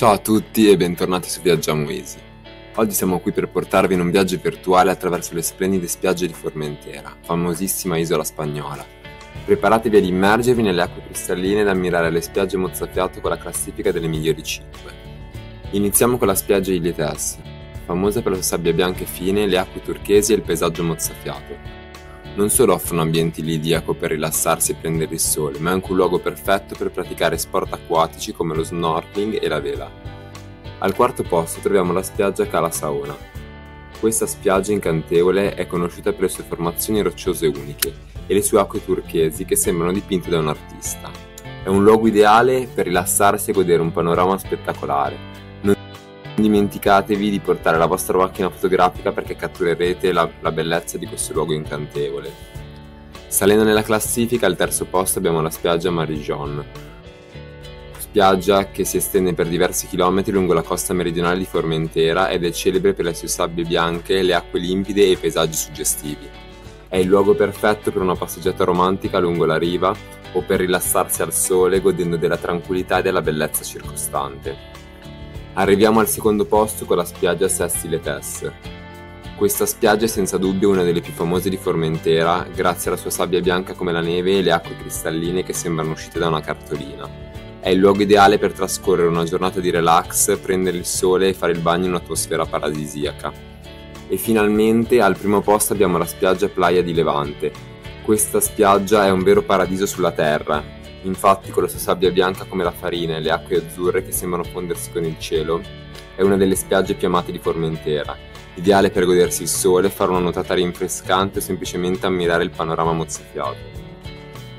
Ciao a tutti e bentornati su Viaggiamo Easy. Oggi siamo qui per portarvi in un viaggio virtuale attraverso le splendide spiagge di Formentera, famosissima isola spagnola. Preparatevi ad immergervi nelle acque cristalline ed ammirare le spiagge mozzafiato con la classifica delle migliori 5. Iniziamo con la spiaggia Ilietes, famosa per la sua sabbia bianca e fine, le acque turchesi e il paesaggio mozzafiato. Non solo offre un ambiente liriaco per rilassarsi e prendere il sole, ma è anche un luogo perfetto per praticare sport acquatici come lo snorkeling e la vela. Al quarto posto troviamo la spiaggia Cala Saona. Questa spiaggia incantevole è conosciuta per le sue formazioni rocciose uniche e le sue acque turchesi che sembrano dipinte da un artista. È un luogo ideale per rilassarsi e godere un panorama spettacolare, dimenticatevi di portare la vostra macchina fotografica perché catturerete la, la bellezza di questo luogo incantevole. Salendo nella classifica, al terzo posto abbiamo la spiaggia Marijon, spiaggia che si estende per diversi chilometri lungo la costa meridionale di Formentera ed è celebre per le sue sabbie bianche, le acque limpide e i paesaggi suggestivi. È il luogo perfetto per una passeggiata romantica lungo la riva o per rilassarsi al sole godendo della tranquillità e della bellezza circostante. Arriviamo al secondo posto con la spiaggia Sestile Tess. Questa spiaggia è senza dubbio una delle più famose di Formentera, grazie alla sua sabbia bianca come la neve e le acque cristalline che sembrano uscite da una cartolina. È il luogo ideale per trascorrere una giornata di relax, prendere il sole e fare il bagno in un'atmosfera paradisiaca. E finalmente al primo posto abbiamo la spiaggia Playa di Levante. Questa spiaggia è un vero paradiso sulla terra, Infatti, con la sua sabbia bianca come la farina e le acque azzurre che sembrano fondersi con il cielo, è una delle spiagge più amate di Formentera, ideale per godersi il sole, fare una nuotata rinfrescante o semplicemente ammirare il panorama mozzafiato.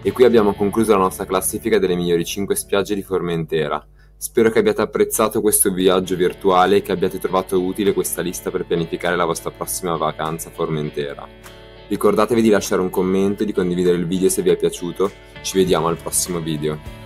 E qui abbiamo concluso la nostra classifica delle migliori 5 spiagge di Formentera. Spero che abbiate apprezzato questo viaggio virtuale e che abbiate trovato utile questa lista per pianificare la vostra prossima vacanza a Formentera. Ricordatevi di lasciare un commento e di condividere il video se vi è piaciuto. Ci vediamo al prossimo video.